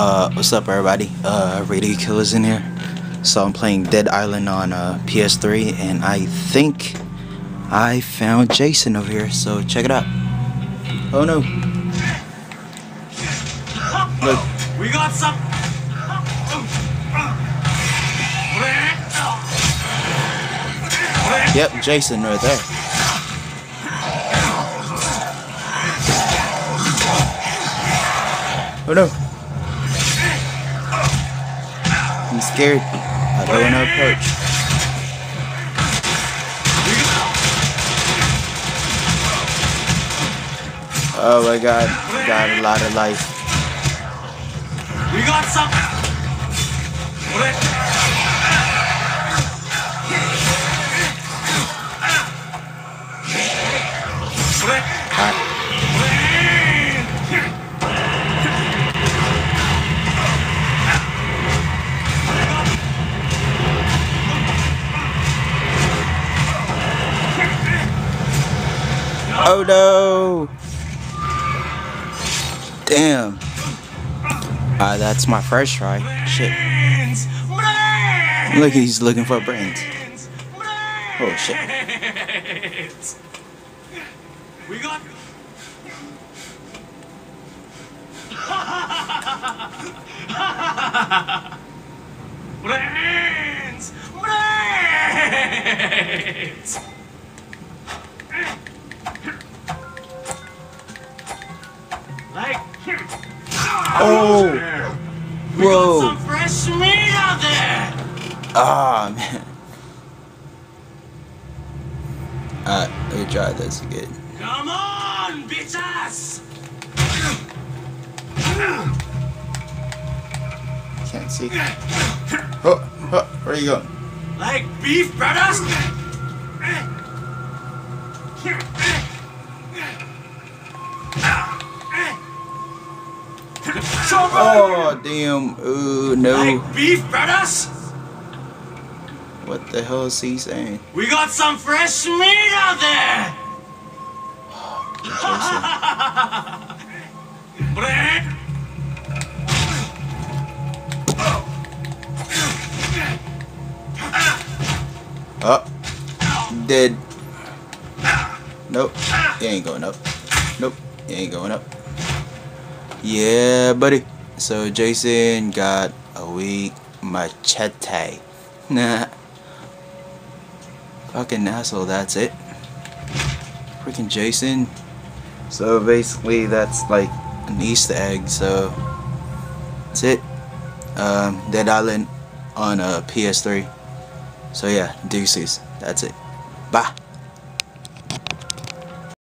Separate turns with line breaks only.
Uh, what's up everybody? Uh, Radio Killahz in here. So I'm playing Dead Island on uh, PS3 and I think I found Jason over here, so check it out. Oh no. Look.
We got some.
Yep, Jason right there. Oh no. I'm scared. I don't want to approach. Oh my god. Got a lot of life.
We got some.
Oh no! Damn. Uh, that's my first try. Shit.
Brains! Brains!
Look, he's looking for brains. Oh shit.
We got. Brains!
Oh!
We got
Whoa!
some fresh meat out there!
Ah man. Alright, let me try this again.
Come on, bitches!
Can't see. Oh, oh, where are you going?
Like beef, brothers?
Oh damn! Ooh no!
Like beef, brothers?
What the hell is he saying?
We got some fresh meat out there! Bread!
Oh, dead. Nope, he ain't going up. Nope, he ain't going up. Yeah, buddy. So Jason got a weak machete. Nah. Fucking asshole, that's it. Freaking Jason. So basically that's like an Easter egg, so that's it. Um, Dead Island on a uh, PS3. So yeah, deuces. That's it. Bye.